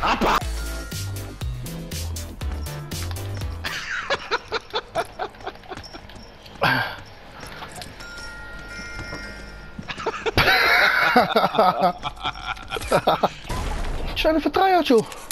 Appa! Zijn even try-out, joh.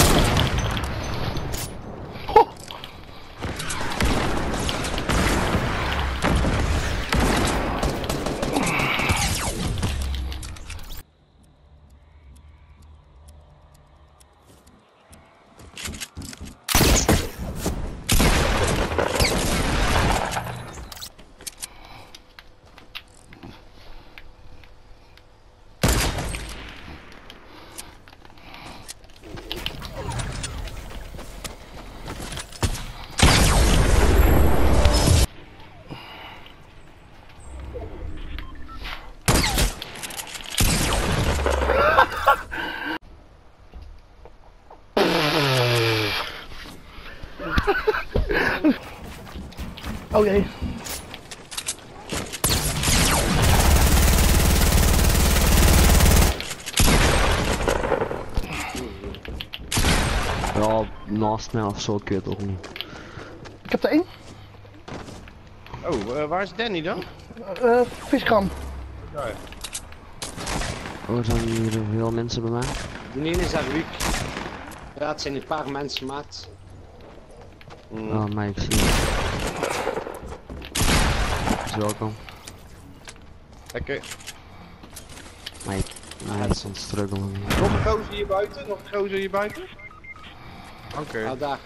Oh jee. Ja, naast mij of zo, ik weet het ook niet. Ik heb er één. Oh, eh, waar is Danny dan? Uh, viskraam. Oh, er zijn hier veel mensen bij mij. De ene is daar Luc. Ja, het zijn een paar mensen, maat. Mm. Ah, maar ik zie het. Is welkom. Oké. Ik, maar het is aan het struggelen. Nog een gozer hier buiten? Nog een gozer hier buiten? Oké. Ah, daar.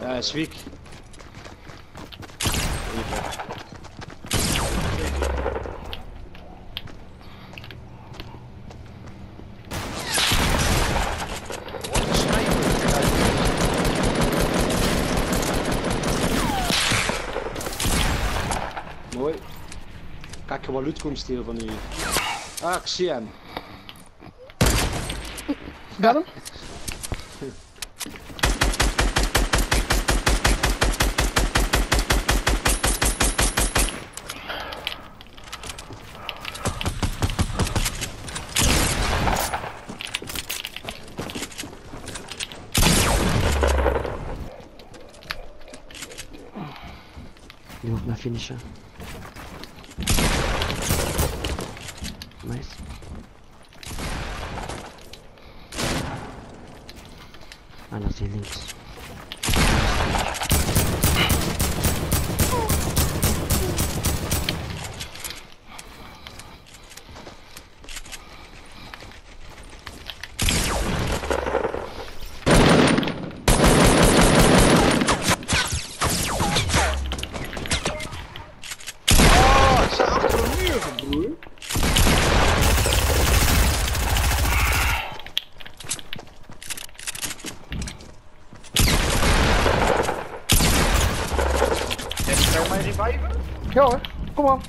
Ja, is Wiek. Gewoon loot komen stelen van u? Ah, ik zie hem. Got hem? Die moet mij finishen. Nice. Ah, dat is hier links. Reviven? Ja hoor, kom aan.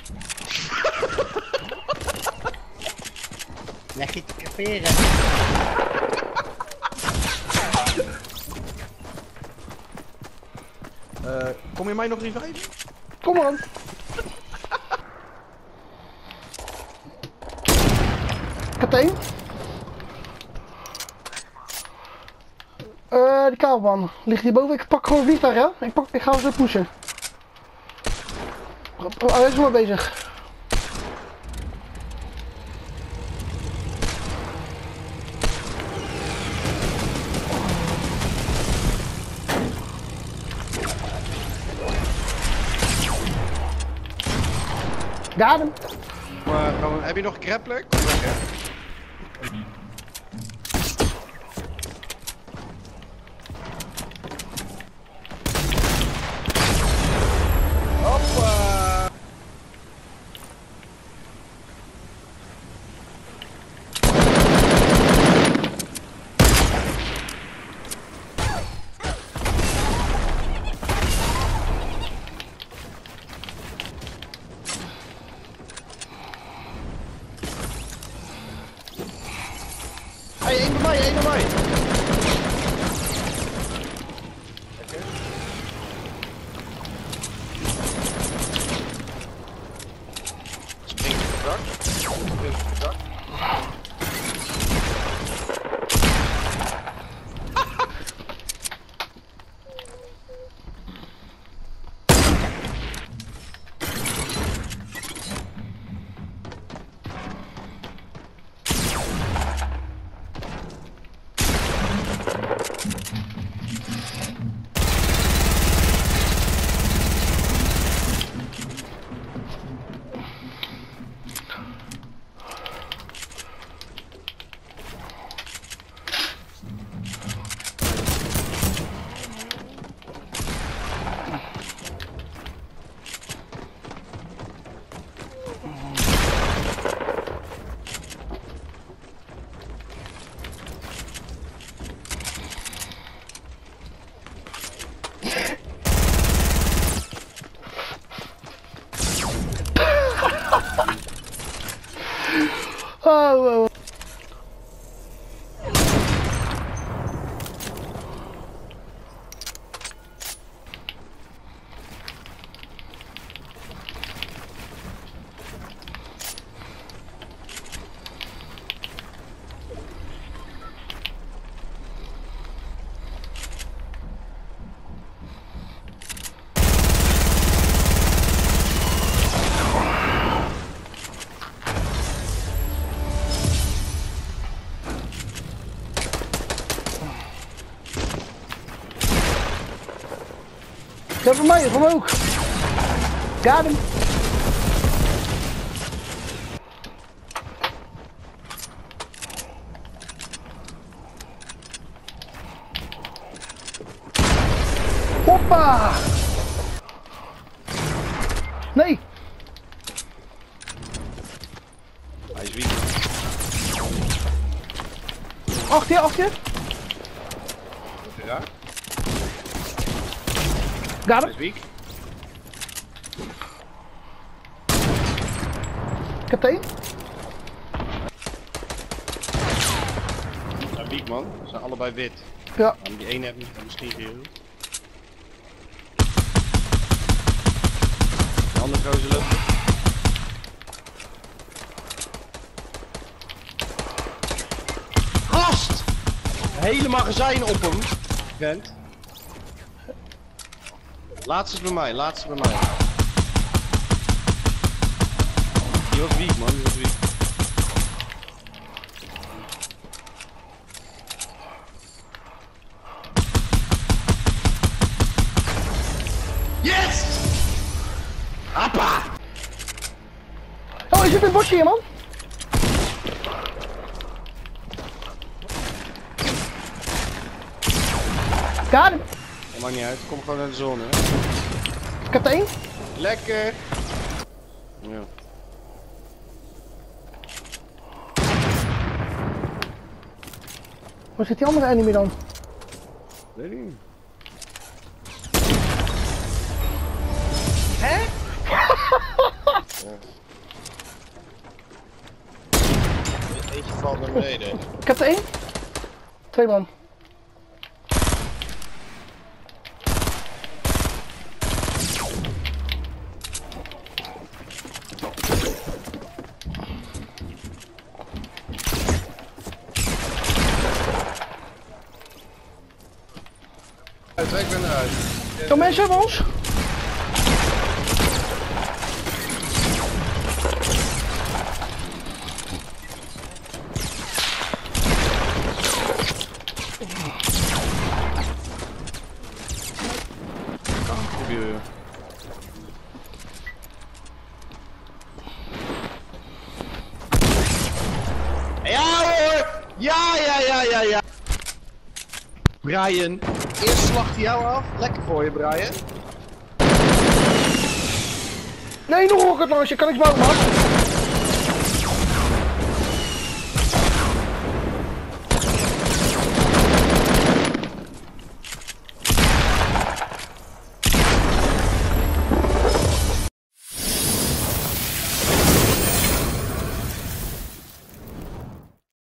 Leg je te caperen. Eh, kom je mij nog reviven? Kom aan. Één. Eh, die kabelbaan. Ligt hier boven. Ik pak gewoon vliegtuig, ja? Ik, pak, ik ga hem zo pushen. Oh, hij is maar bezig. Got hem. Maar, we- heb je nog grappler? Kom Mij, voor mij ook. Got him. Hoppa! Nee, Hij is weak. achter je, achter je. Ja, Got him. weak. Ik heb één. Ja, weak man. Ze zijn allebei wit. Ja. En die ene heeft misschien geel. De andere gozer loopt. Gast! Hele magazijn op hem. Vent. Laatste is bij mij, laatste bij mij. Die was weak man, die was weak. Yes! Appa! Oh, hij zit in het bosje hier, man. Got him. Maakt niet uit, kom gewoon naar de zone. Hè. Ik heb er één. Lekker! Ja. Waar zit die andere enemy dan? Weet ik niet. Hè? Eentje valt naar beneden. Ik heb er één. Twee man. Ik ben eruit. Zo mensen hebben ons. Ja hoor! Ja, ja, ja, ja, ja! Brian, eerst slacht hij jou af. Lekker voor je, Brian. Nee, nog een rocket launcher. Kan ik bouwen, man.